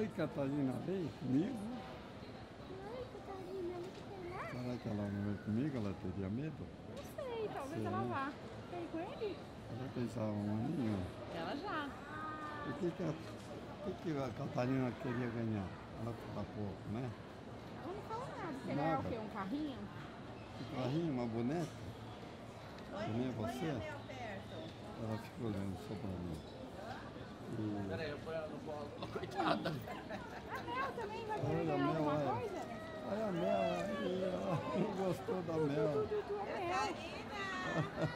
Oi, Catarina, veio comigo? Ai, Catarina, muito bem, Será que ela não veio comigo? Ela teria medo? Não sei, talvez Sim. ela vá. Quer ir com ele? Ela pensava um aninho. Ela já. O que, que, a, o que, que a Catarina queria ganhar? Ela fala pouco, né? Ela não fala nada. Você ganhar o Nada. quê? Um carrinho? Um carrinho, uma boneca? Que nem você? Ela fica olhando só pra mim. Coitada. A Mel também vai querer Olha, ganhar Mel, alguma olha. coisa? Olha a Mel, aí, ela não gostou da Mel.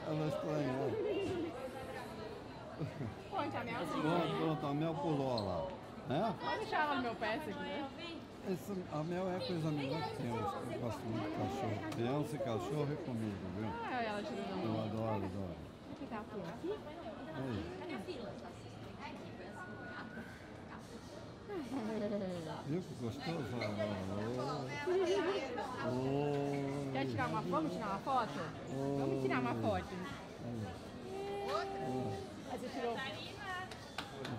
Ela estranhou. Ponte a Mel. Pronto, pronto, a Mel pulou lá. Né? Pode deixar ela no meu pé se quiser. Essa, a Mel é a coisa melhor que tem. Eu, gosto muito de cachorro. Criança e cachorro é comigo, viu? Ah, ela te Eu adoro, adoro. Será que tá a fila aqui? Aí, viu que gostoso? Oh, oh, Quer tirar uma foto? Vamos tirar uma foto? Vamos tirar uma foto. Aí você tirou.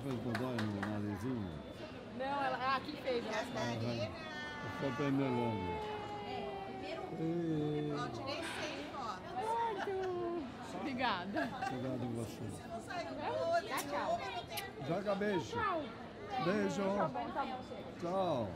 Depois dói no narizinho. Não, ela. Ah, aqui fez. Ela Ficou penelando. Ei, Certo. Obrigada. Obrigado em você. Dá tchau. Joga beijo. Tchau. Beijo. Tá tá. Tchau.